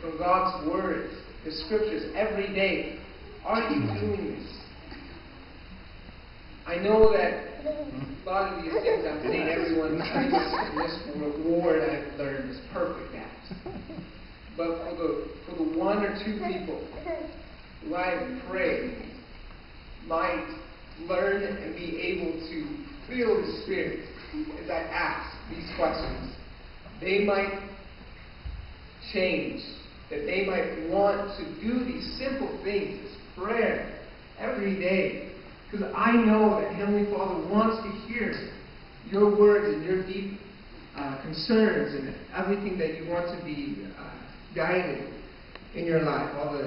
from God's Word, the Scriptures, every day? Are you doing this? I know that a lot of these things I'm saying, everyone in this, in this ward I've learned is perfect at. But for the for the one or two people who I pray might learn and be able to feel the Spirit as I ask these questions, they might change, that they might want to do these simple things, this prayer, every day. Because I know that Heavenly Father wants to hear your words and your deep uh, concerns and everything that you want to be uh, guided in your life, all the